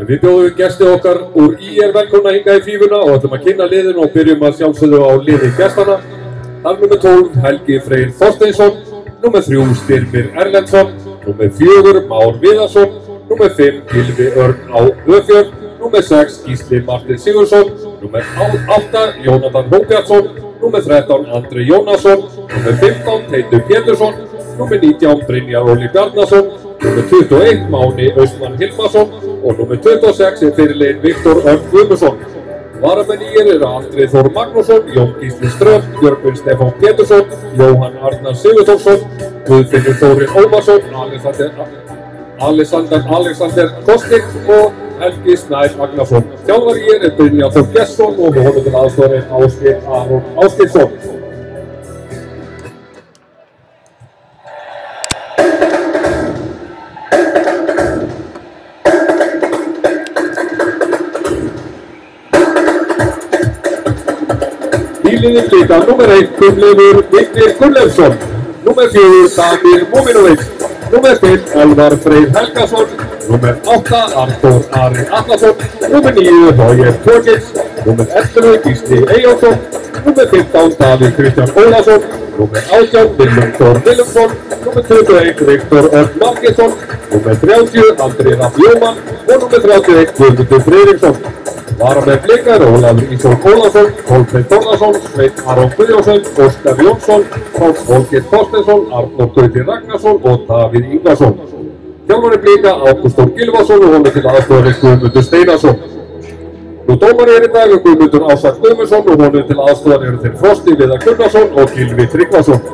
En við bjóðum gesti okkar úr IR velkomna hinga í fífuna og ætlum að kynna liðin og byrjum að sjálfsögðu á liði gestana. Það er nummer 12 Helgi Freyr Þorsteinsson, nummer 3 Styrmir Erlendsson, nummer 4 Már Viðarsson, nummer 5 Gilvi Örn á Öfjörn, nummer 6 Gísli Martin Sigursson, nummer 8 Jónatan Hóbjartsson, nummer 13 Andri Jónasson, nummer 15 Teitur Pétursson, nummer 19 Brynjar Óli Bjarnason, nummer 21 Máni Austmann Hilmarsson og nummer 26 er fyrirlegin Viktor Örn Guðmusson. Varamenn í er eru Andrið Þór Magnússon, Jón Gísli Ström, Björgvin Stefán Pétursson, Jóhann Arnar Sigurðarsson, Guðfinnur Þórir Ómarsson, Alexander, Alexander, Kostik og Helgi Snær Magnarsson. Þjálfar í er Brynjar Þór Gesson og við honum til aðstofnir Ásgeir Aron Ásgeirsson. Bíliði blika nummer 1 Gunnleifur Vignir Gunnleifsson Nummer 4 Samir Múminovic Nummer 5 Elvar Freyr Helgason. Nummer 8 Artur Ari Allarsson Nummer 9 Róger Tókins Nummer 11 Gísli Eyjálsson Nummer 15 Davíð Kristján Ólason. Nummer 18 Willum Þór Willumsson Nummer 21 Viktor Örn Margesson Nummer 30 Andri Raff Jóman og nummer 31 Guðmundur Freyriksson Vara með blikar Ólafur Ísól Ólafsson, Kolbjörn Þórðarsson, Sveit Aron Guðjónsson, Óskar Jónsson, Páll Volgir Þorstensson, Arnór Gauti Ragnarsson og Davíð Ingvarsson. Þjálfari blika Ágústór Gilvarsson og honum til aðstofari Guðmundur Steinarsson. Nú dómari er í dag Guðmundur Ásar Guðmundsson og honum til aðstofari eru þeir Frosti Viðar Gunnarsson og Gilvi Tryggvarsson.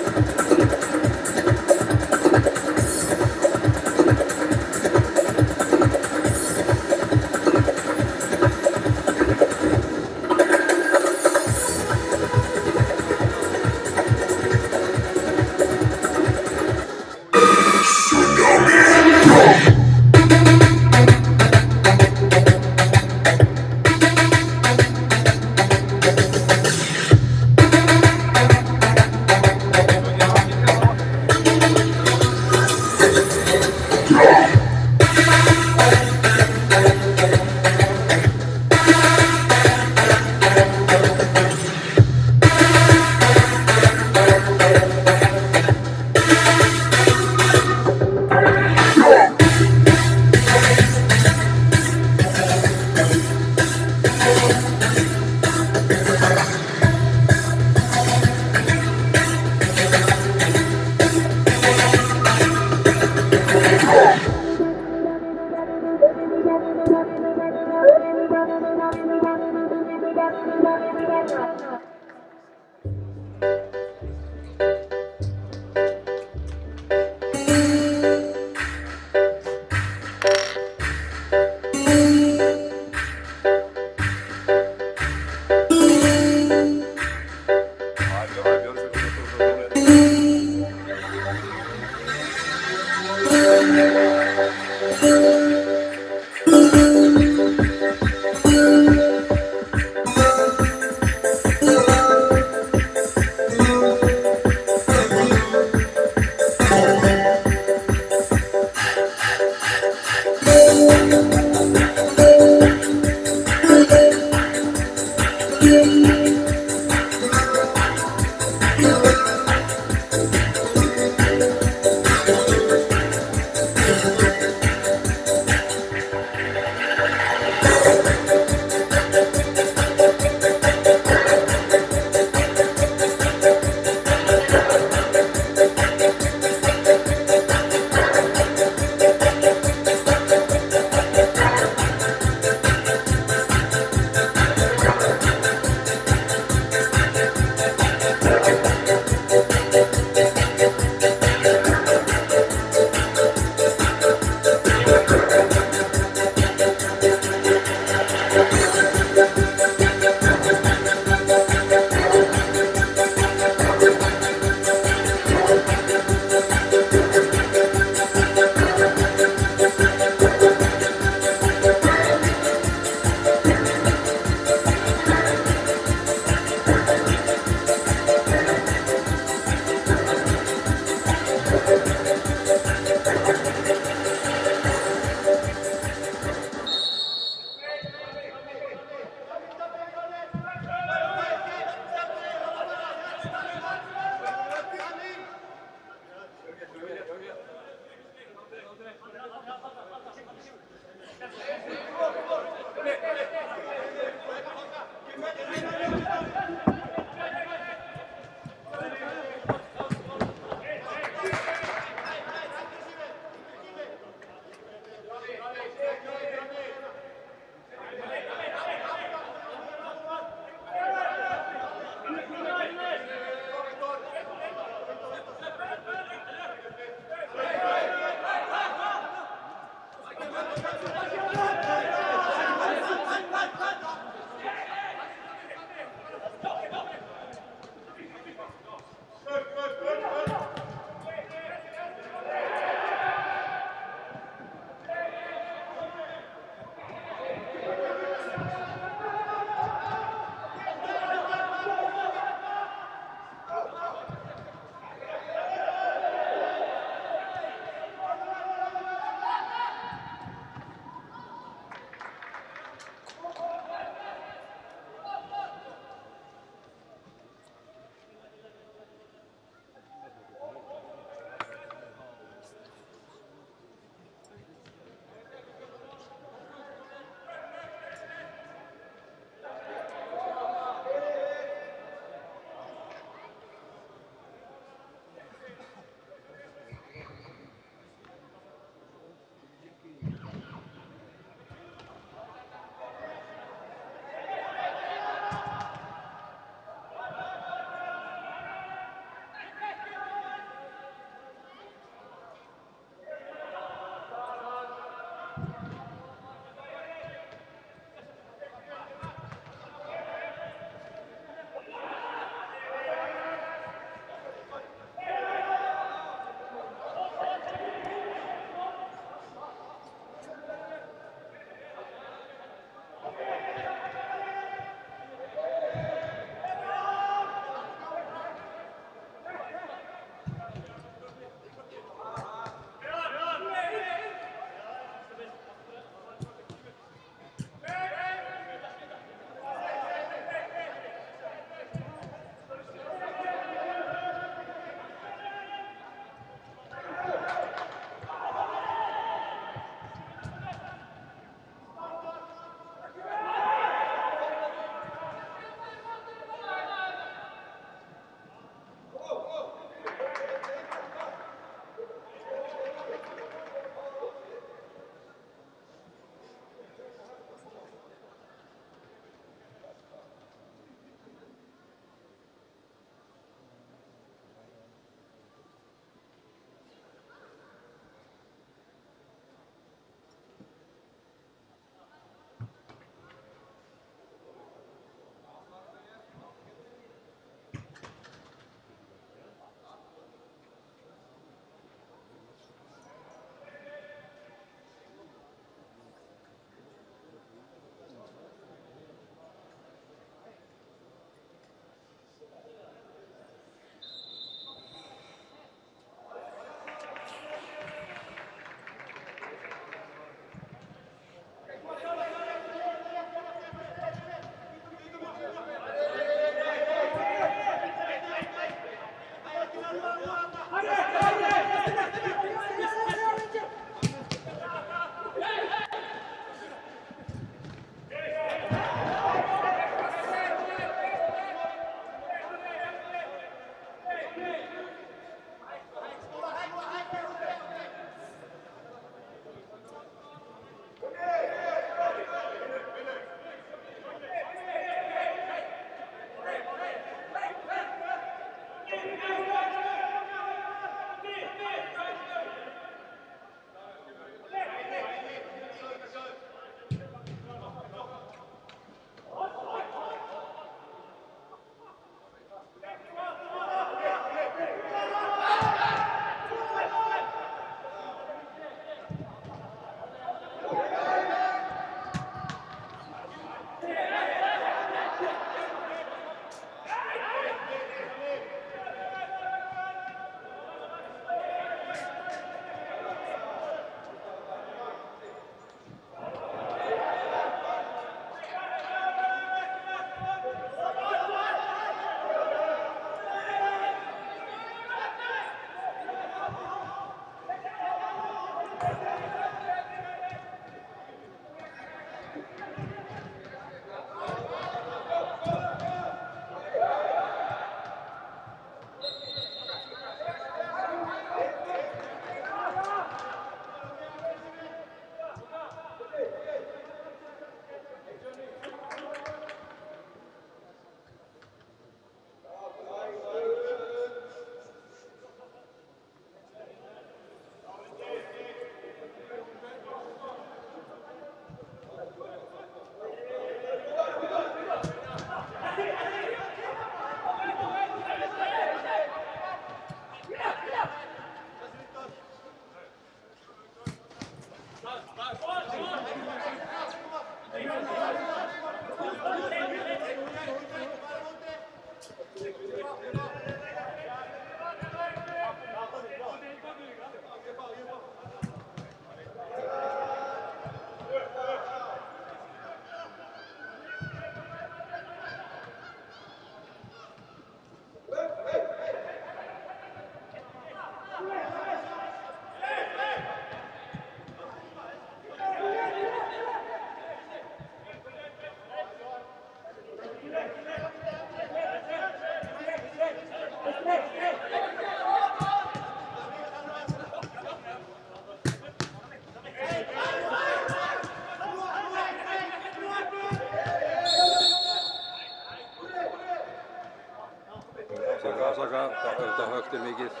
Þetta er mikið.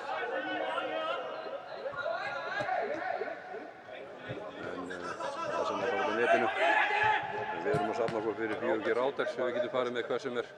En uh, það sem er bara á netinu. Við erum að safna okkur fyrir Björgi Ráder sem við getum farið með hvað sem er.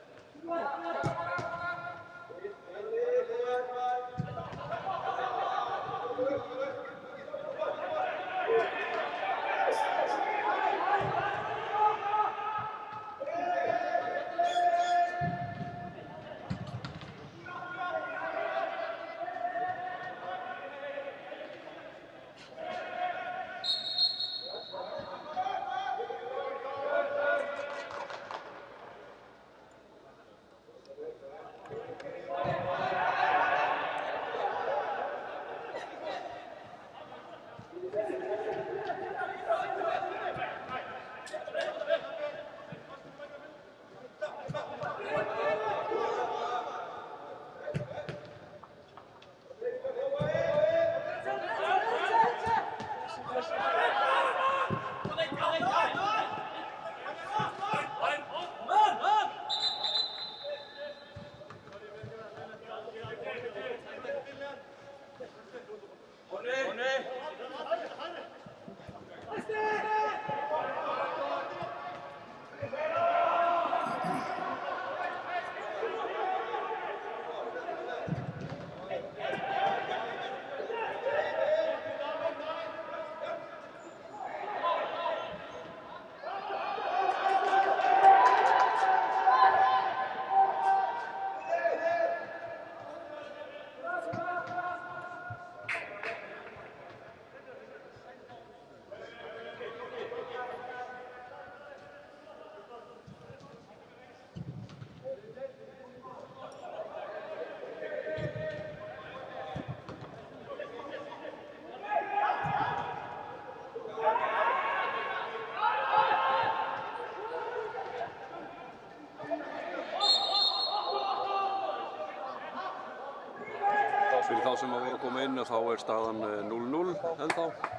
Þá sem að voru að koma inn þá er staðan eh, 0-0 ennþá.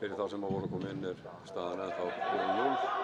Fyrir þá sem voru að koma inn er staðan ennþá 0-0.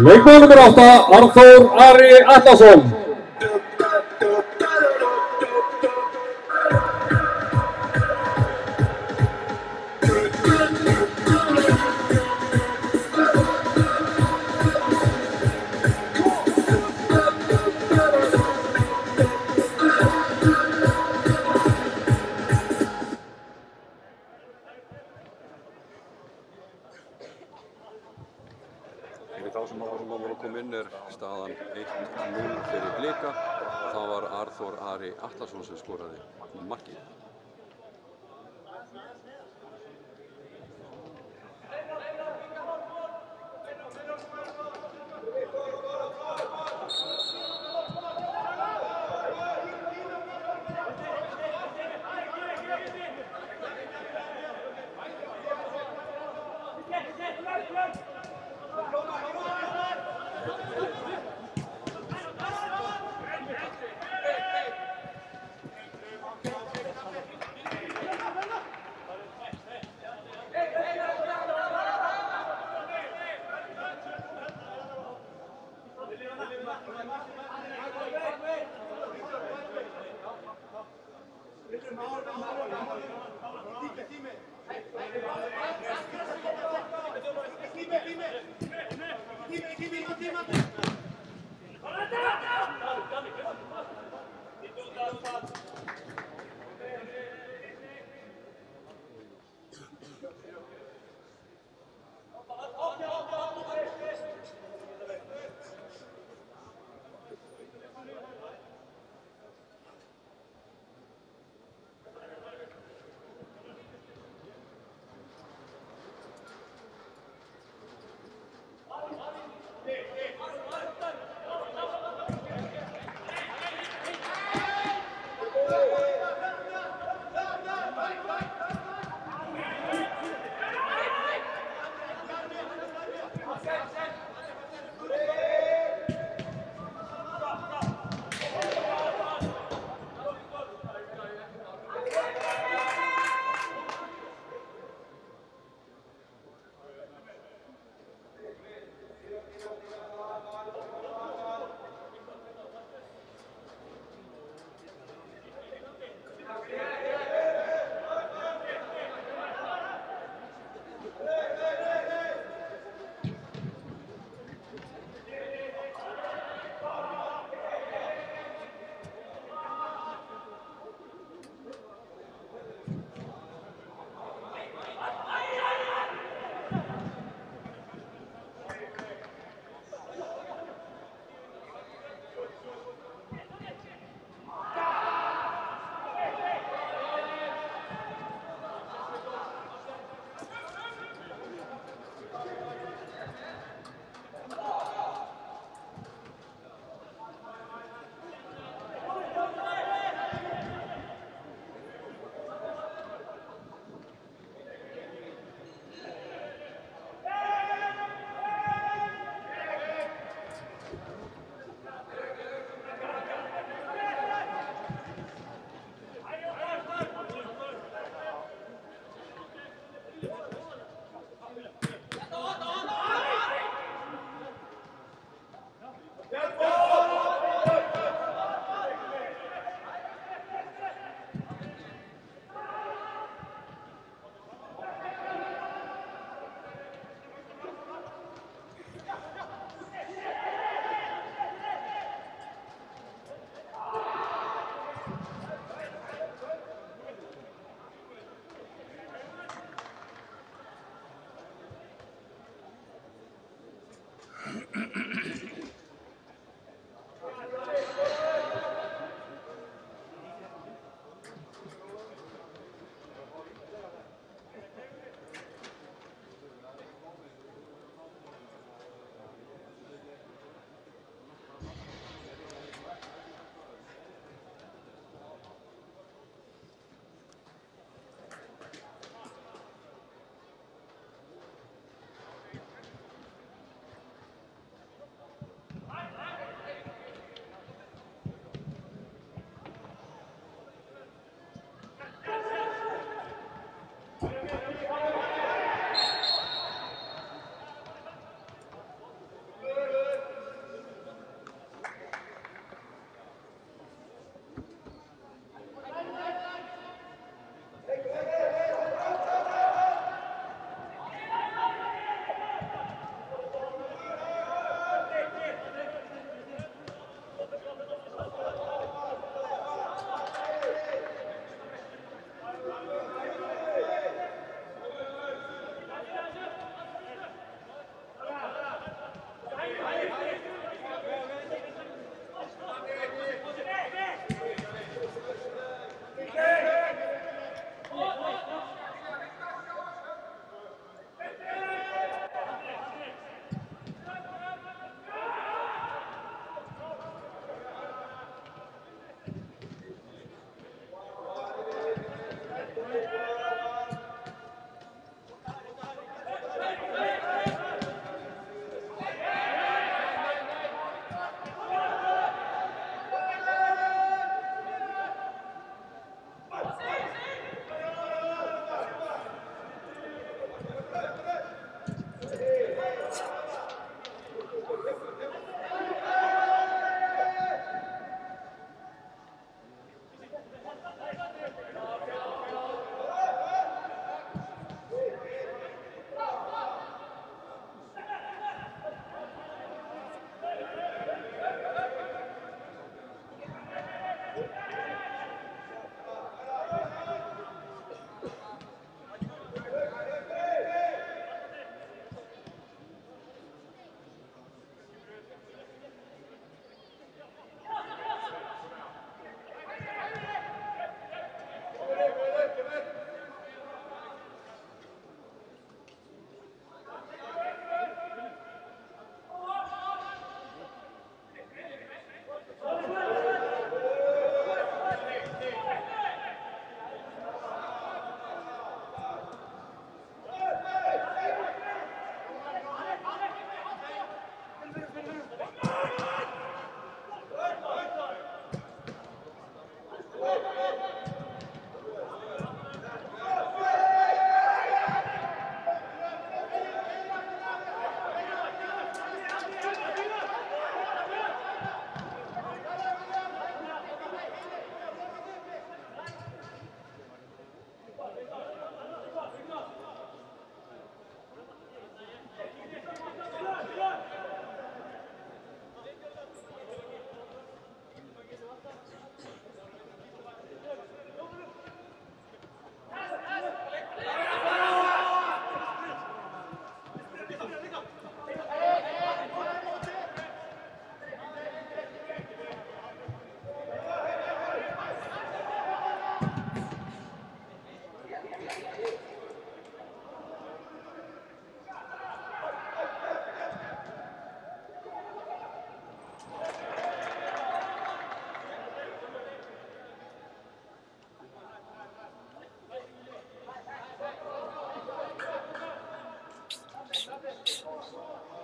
Leikmaður nummer 8, Arþór Ari Allarsson.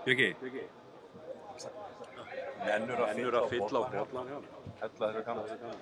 Bjöggi, Nennur að fylla á bollan. Hella þessu kannan.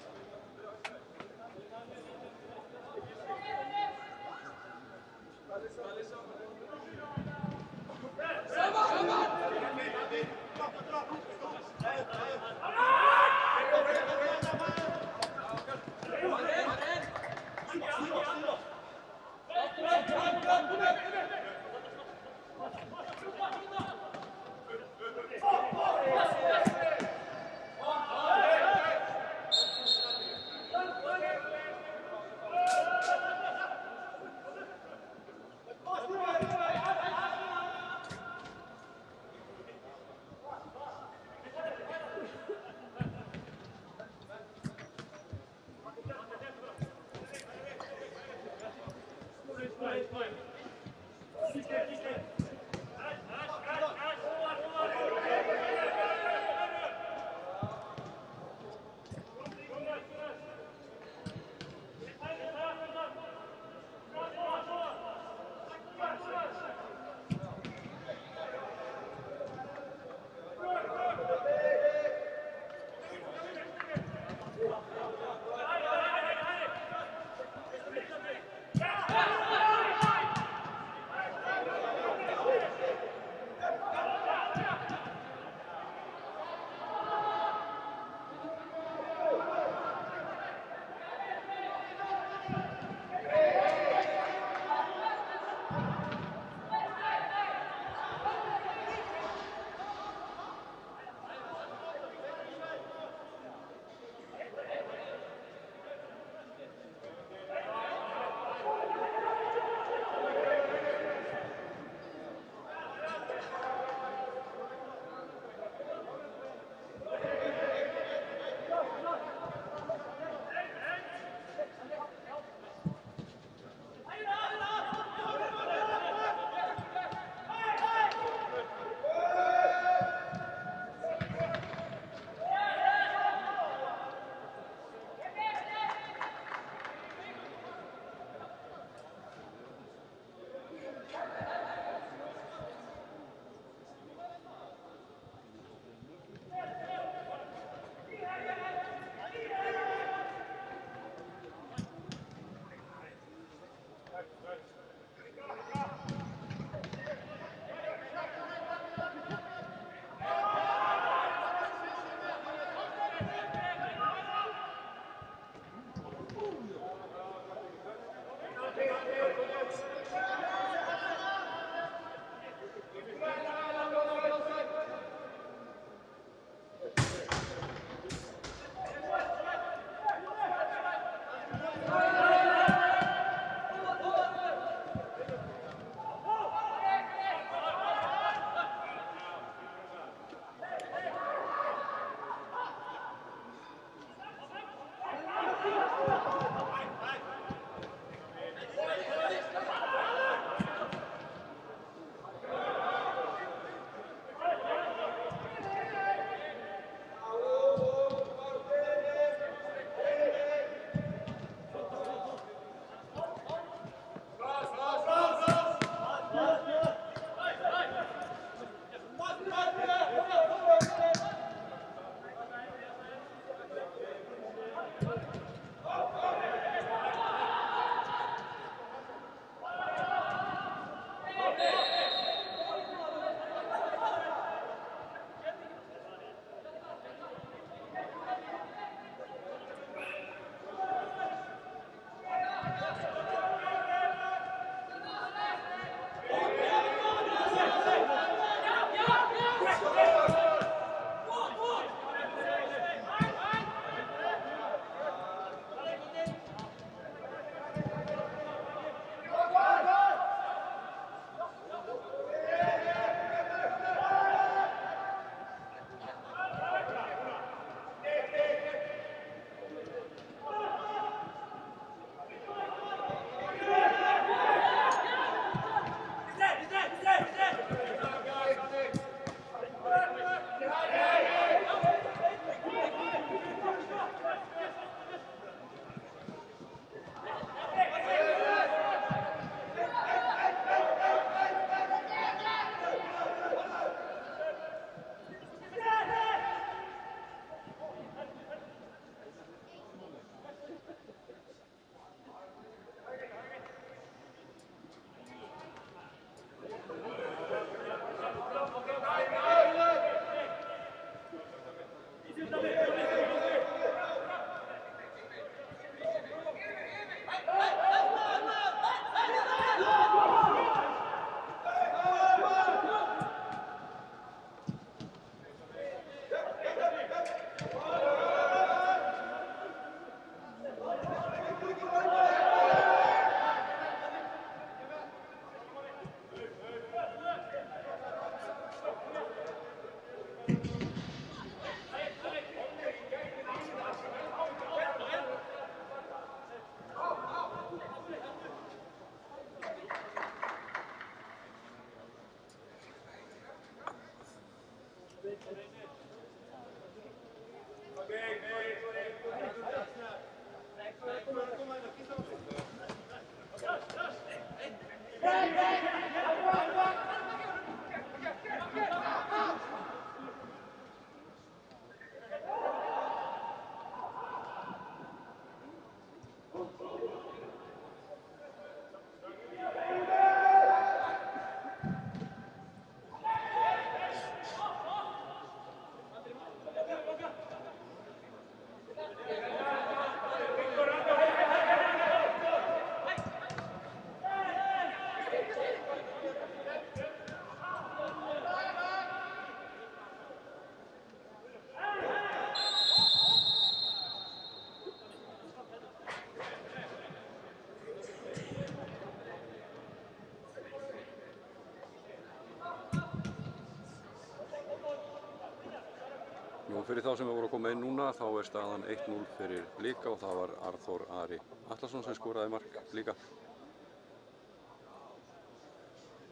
Fyrir þá sem við vorum að koma inn núna þá er staðan 1-0 fyrir Blika og það var Arþór Ari Allarsson sem skoraði mark Blika.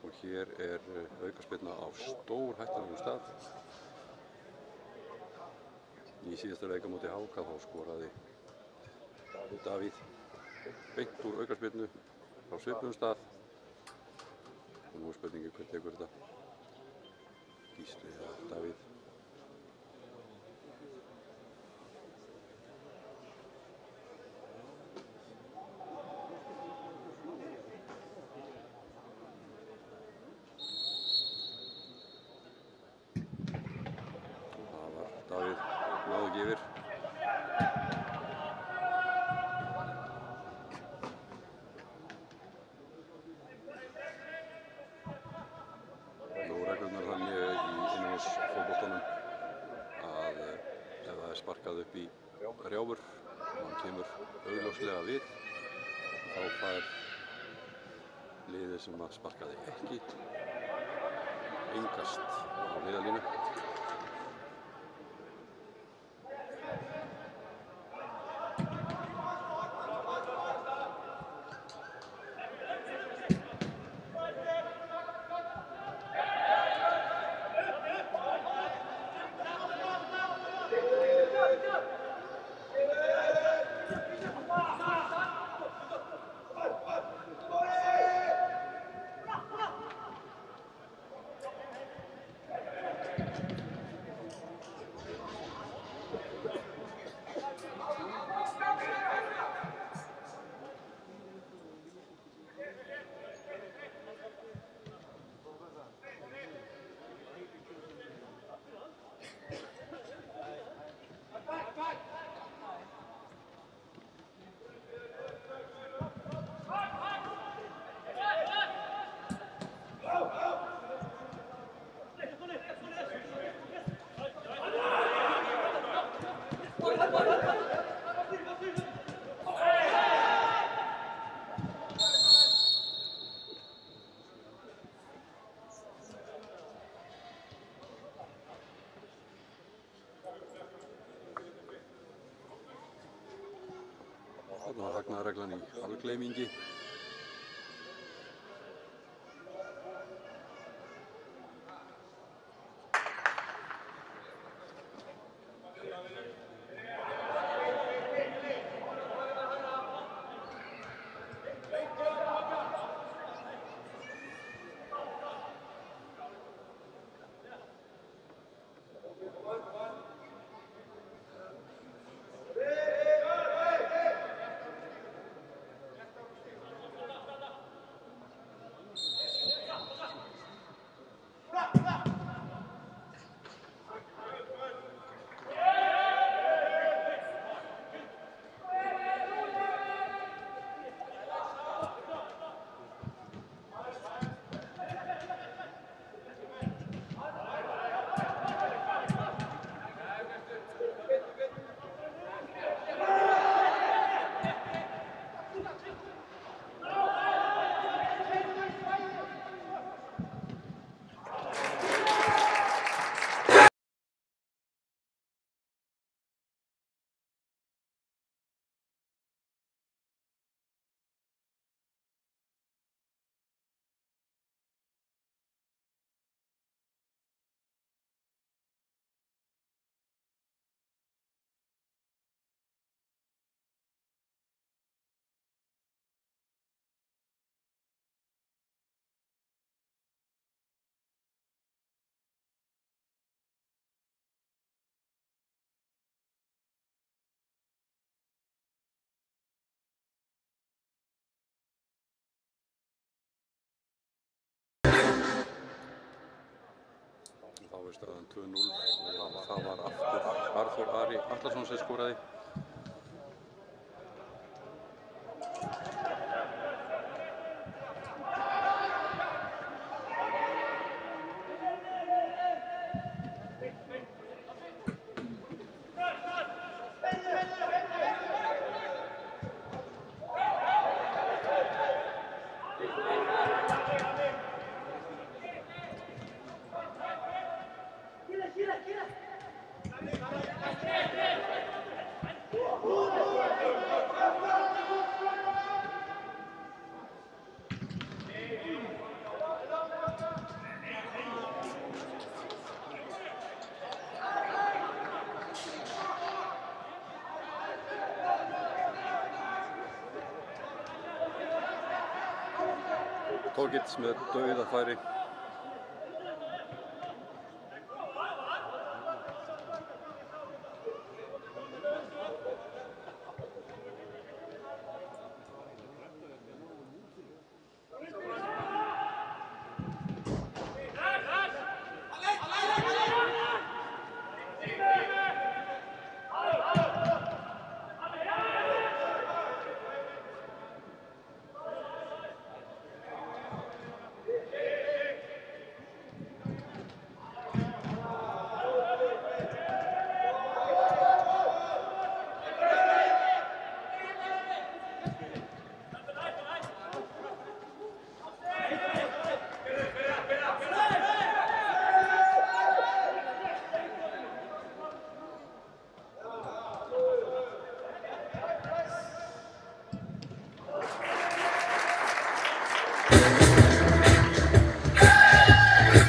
Og hér er aukarspilna á stór hættanum stað. Í síðasta leika múti Háka þá skoraði Davíð beint úr aukarspilnu frá svipnum stað. Og nú er spurningi hvernig tekur þetta. Gísli eða Davíð. Það var Davíð náðu ekki yfir. Nú er reglurnar þannig í innanhús fótboltanum að eh, ef það er sparkað upp í rjáfur og hann kemur augljóslega við þá fær liðið sem að sparkaði ekki engast á hliðalínu. fagnaðarreglan í algleimingi Þá er staðan 2-0 og það var aftur Arþór Ari Allarsson sem skoraði. gets mér dauðafæri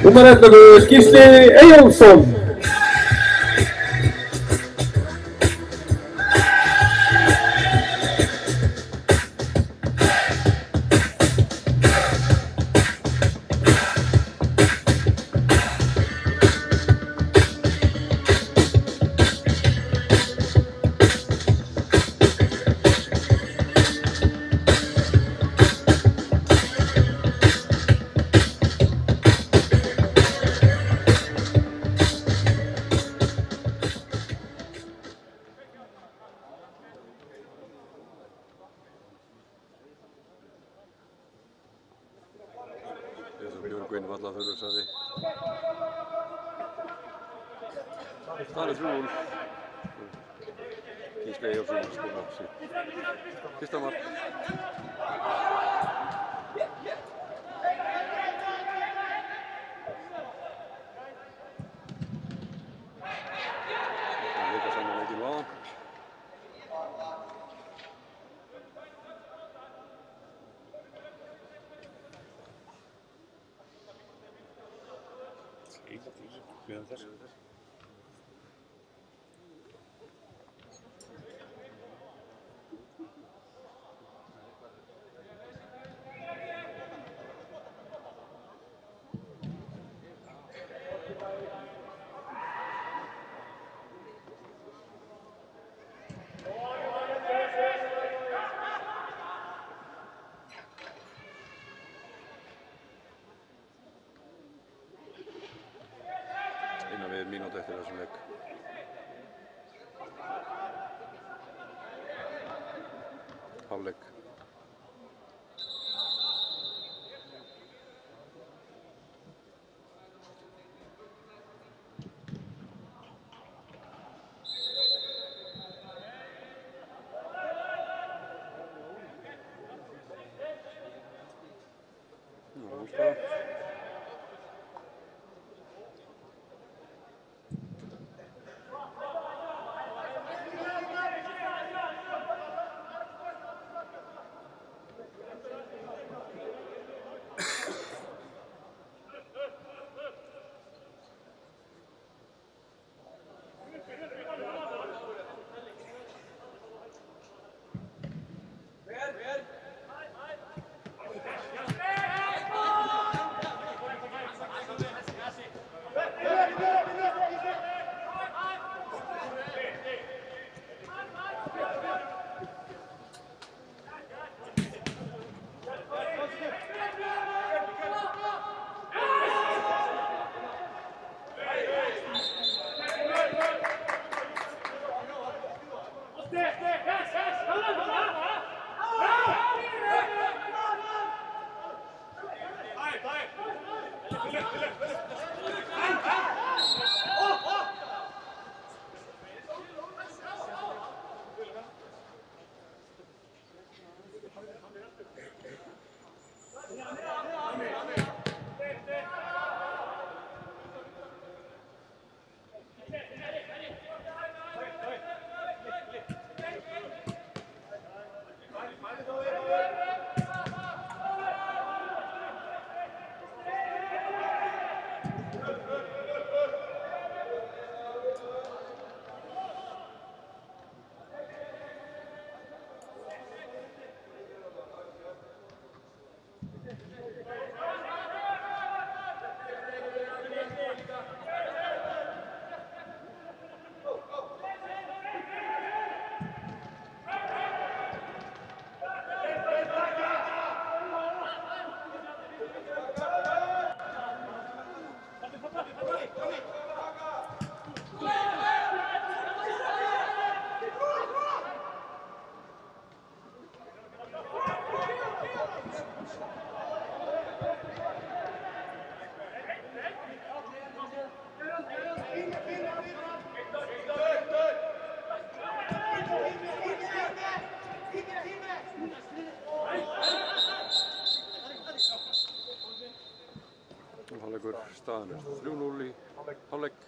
Numarado 15 Eyolfsson. Staðan er 3-0 í hálfleik.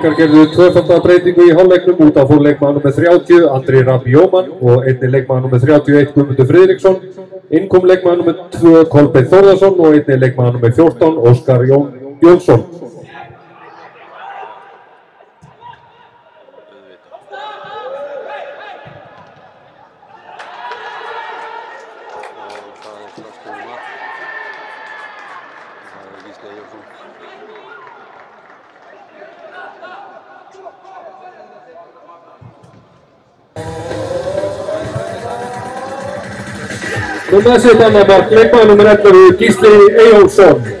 Blikar gerðu tvöfaldar breytingu í hálfleiknum út á fór leikmannum með 30, Andri Rabi Jómann og einni leikmannum með 31, Guðmundur Fridriksson. Innkom leikmannum með 2, Kolbein Þórðarsson og einni leikmannum með 14, Óskar Jón Jónsson. Urmează doamna Barclepa, numărată lui Kisley Eilson.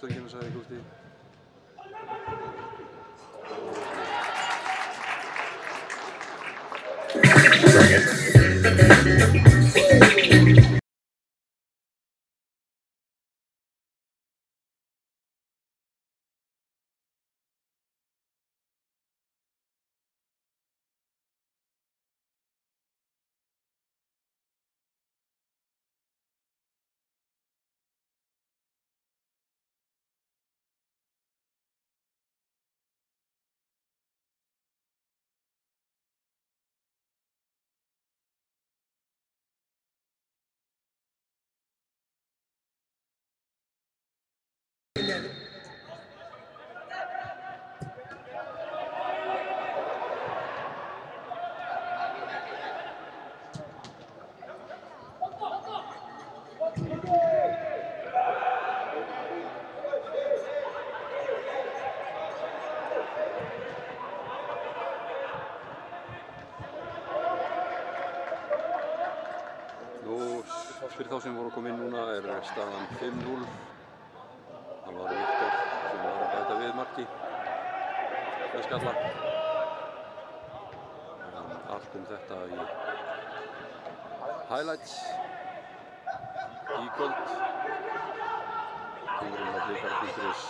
esto que nos ha discutido. Gracias. Þá sem voru að koma inn núna er staðan 5-0. Það var Viktor sem var að bæta við marki. Með skalla. Allt um þetta í highlights í kvöld. Kemur inn á blikar.is.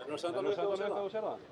Erum við að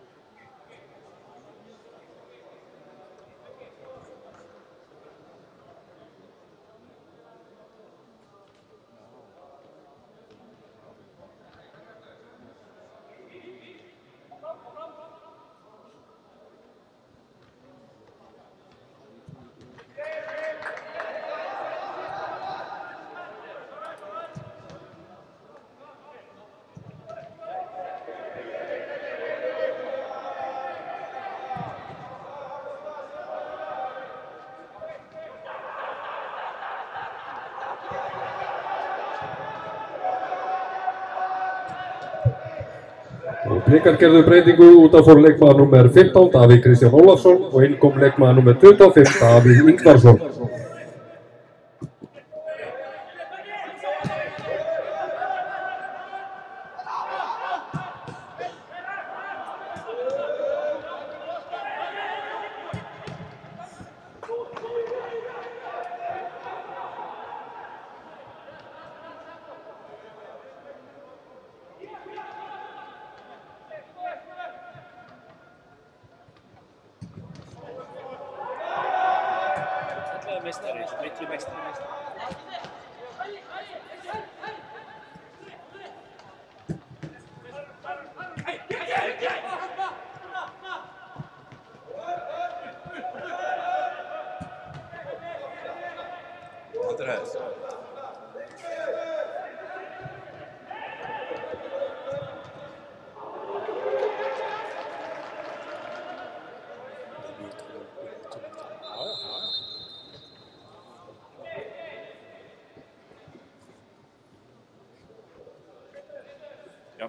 Blikar gerðu breytingu út af fór leikmaður nummer 15, Davíð Kristján Ólafsson og inn kom leikmaður nummer 25, Davíð Ingvarsson.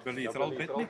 Gabriel Israel Petnik.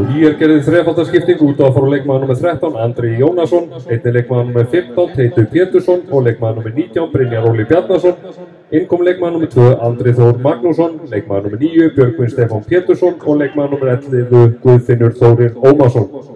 Og IR gerði þrefaldarskipting út af fór leikmaður nummer 13, Andri Jónasson, einni leikmaður nummer 15, Teitur Pétursson og leikmaður nummer 19, Brynjar Óli Bjarnason. Inn kom leikmaður nummer 2, Andri Þór Magnússon, leikmaður nummer 9, Björgvin Stefán Pétursson og leikmaður nummer 11, Guðfinnur Þórir Ómarsson.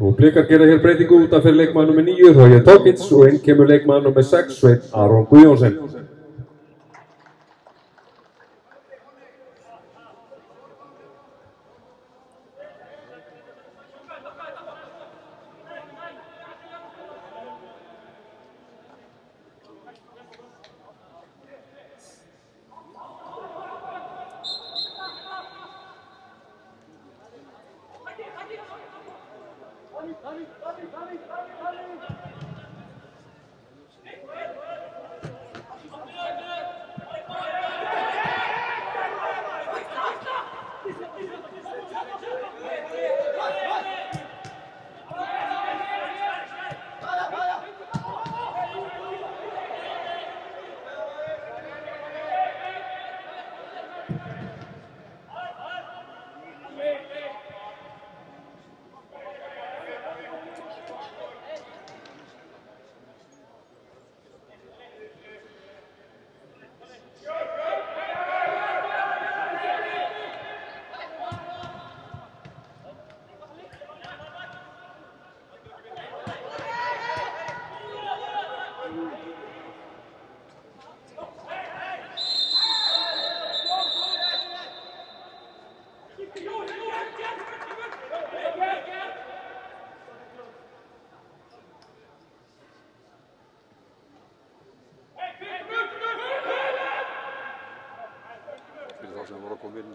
Og blikar gera hér breytingu út af fyrir leikmann nr. 9, þá ég Tókits og inn kemur leikmann nr. 6, Sveit Aron Guðjónsson.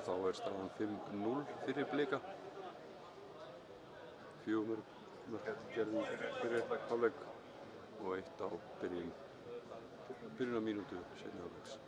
Inn þá er staðan 5-0 fyrir blika. Fjögur mörg gerði fyrir hálfleik og eitt á byrjun á mínútu setni hálfleiks.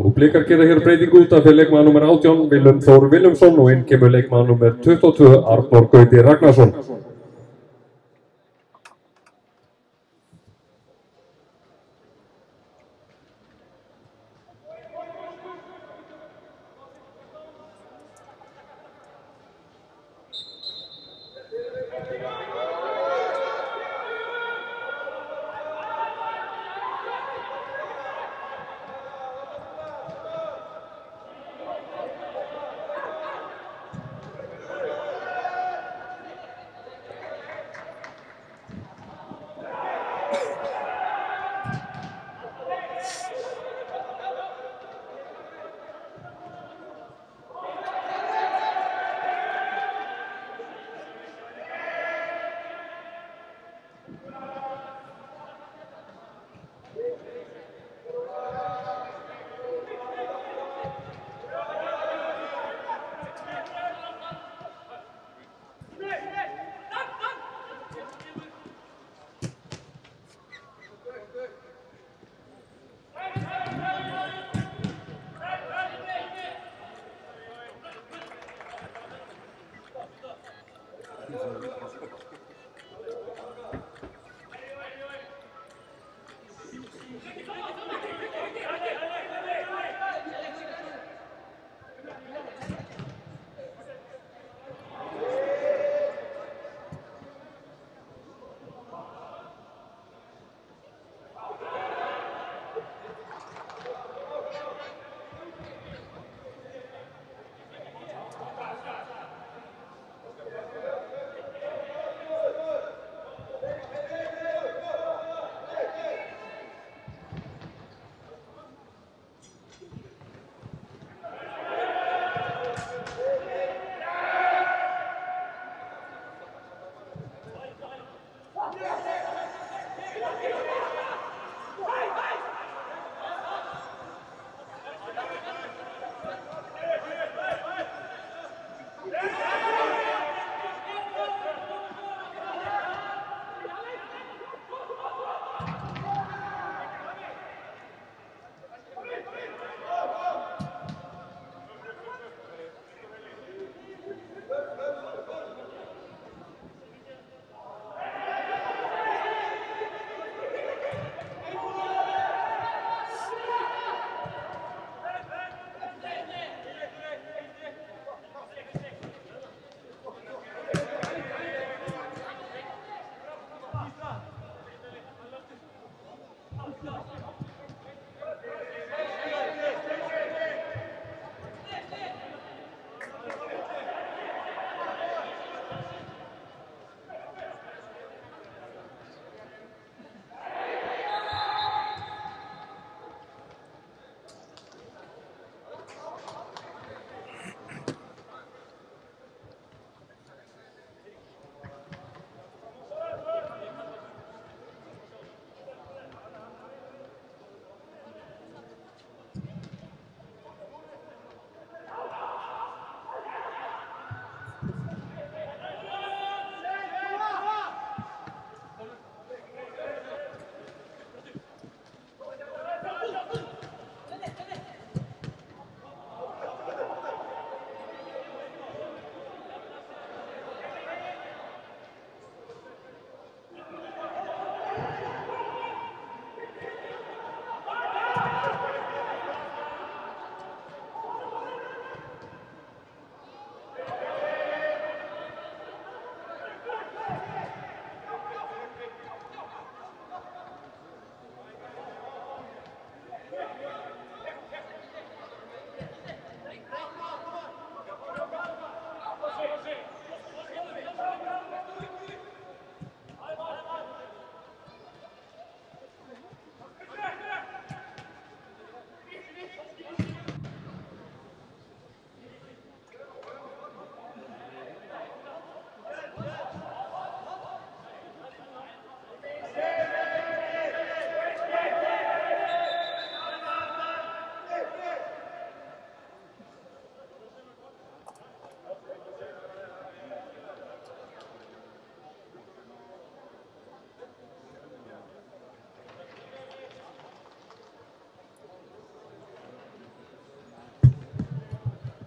Og blikar gera hér breytingu út af fyrir leikmaður nummer 18, Willum Þór Willumsson og inn kemur leikmaður nummer 22, Arnór Gauti Ragnarsson.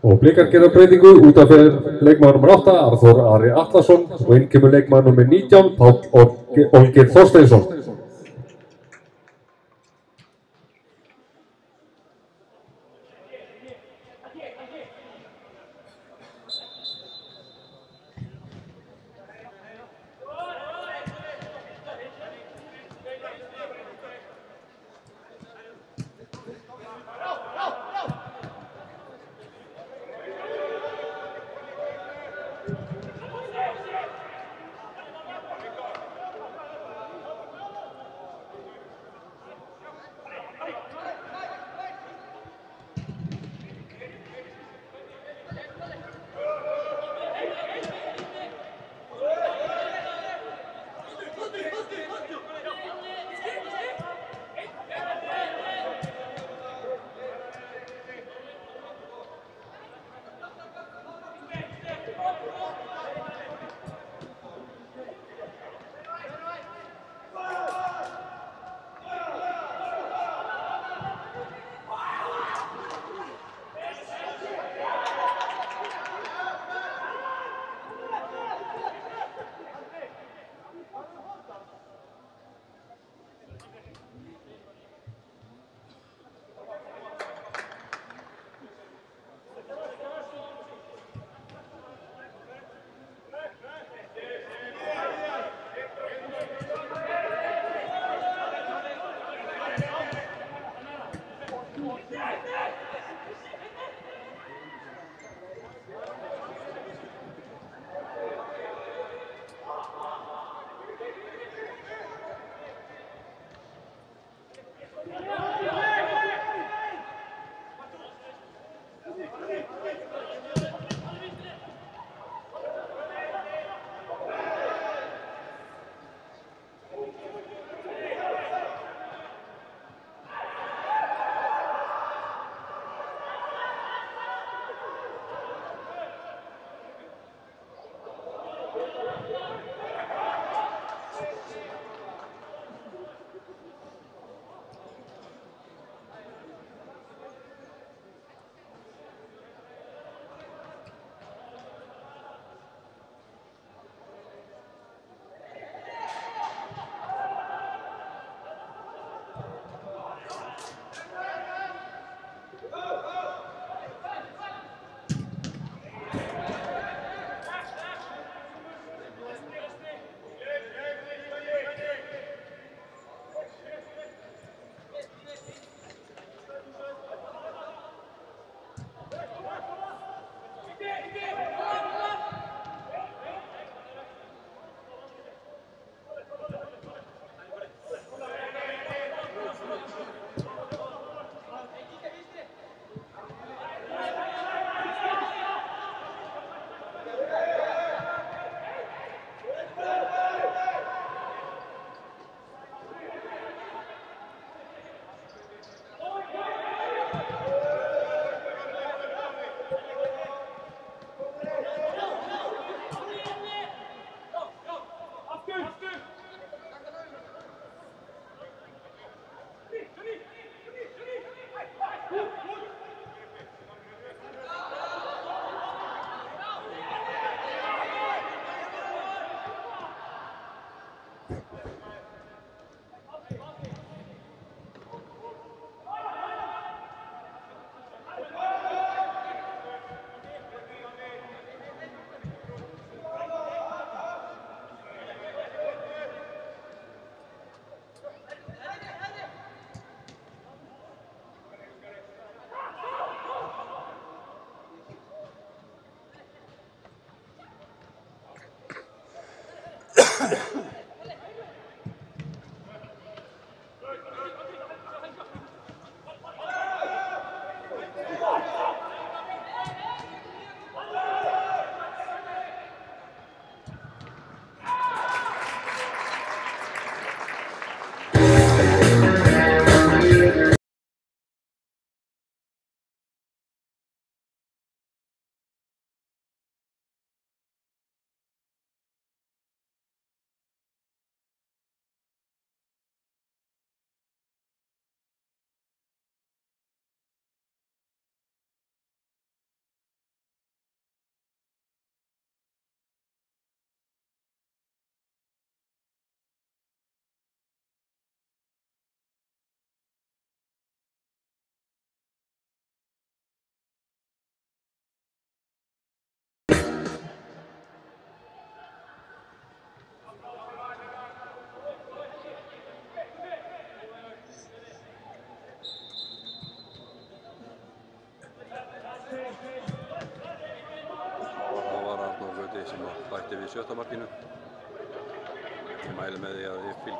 Og blikar gera breytingu út af leikmaður nr. 8, Arþór Ari Atlasson og inn kemur leikmaður nr. 19, Páll Olge- Olgeir Þorsteinsson.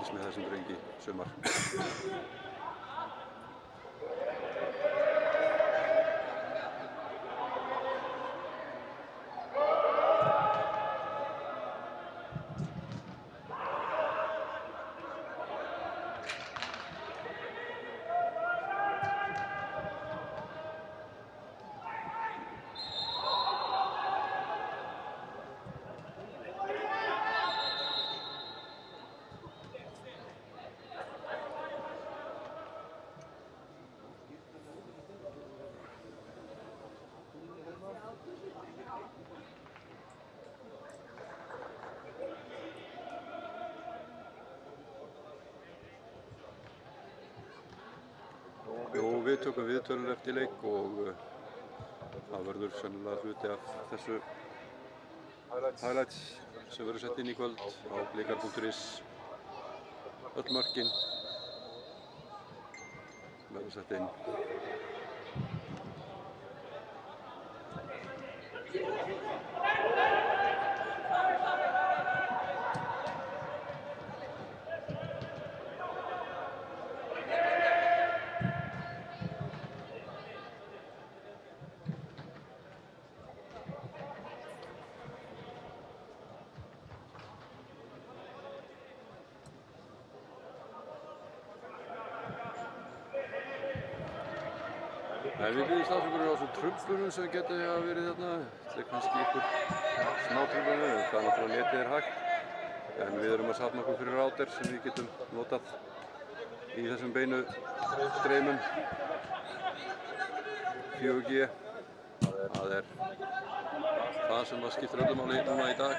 Fylgist með þessum drengi sumar. Jú, við tökum viðtölur eftir leik og uh, það verður sennilega hluti af þessu highlights. sem verður sett inn í kvöld á blikar.is öll mörkin verður sett inn En við byrjum tröflunum sem getur að verið þarna. Þetta er kannski ykkur en það er náttúrulega netið er hægt. En við erum að safna okkur fyrir ráter sem við getum notað í þessum beinu streymum. 4G. Það er það sem að skiptir öllum áli núna í dag.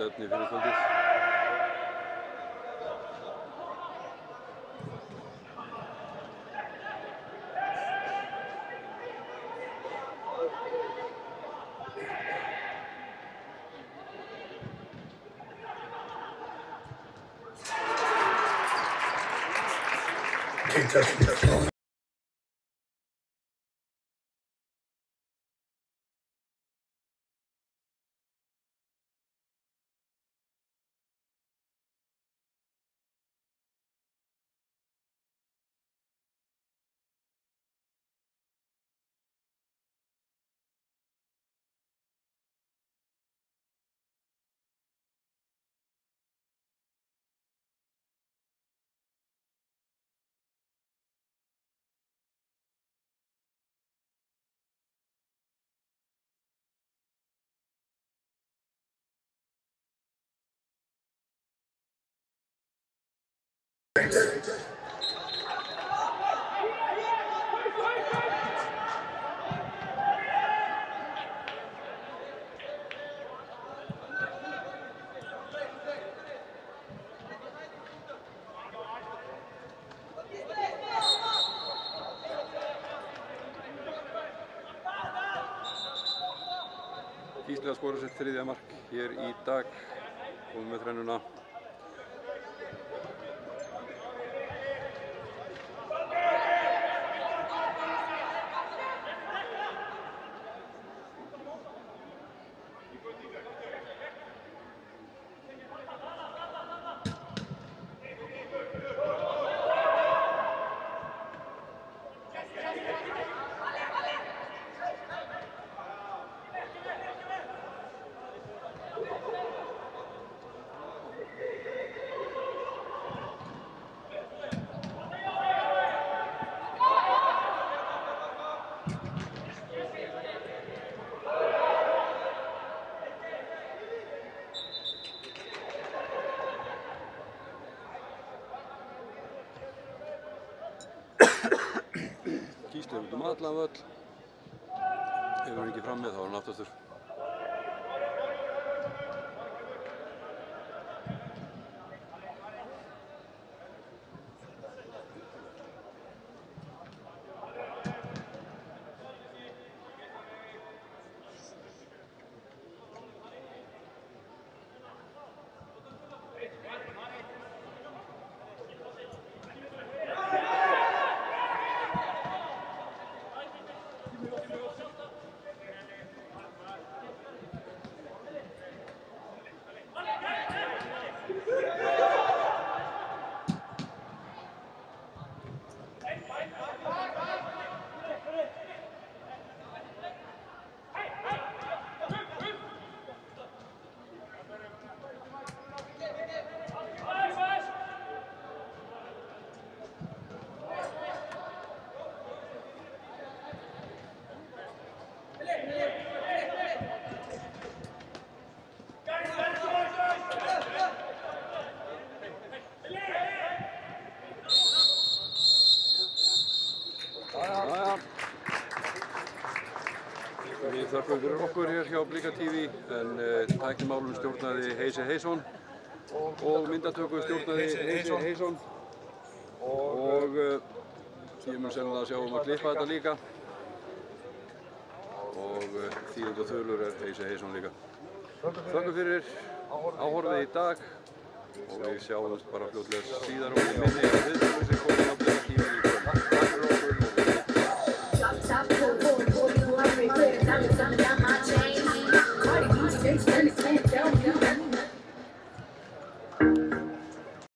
Við til dæmis myndefni skora sitt þriðja mark hér í dag. Komum með þrennuna. Gísli er út um allan völl. Ef hann ekki fram með þá er hann aftastur. Jæja. Við þarfum fyrir okkur hér hjá Blika TV en uh, tæknimálum stjórnaði Heisi Heisson og myndatöku stjórnaði Heisi Heisson. Og uh, ég mun sennilega sjá um að klippa þetta líka. Og þýðund og þölur er Heisi Heisson líka. Þakka fyrir áhorfið í dag og við sjáumst bara fljótlega síðar og minni að viðtöku sem komið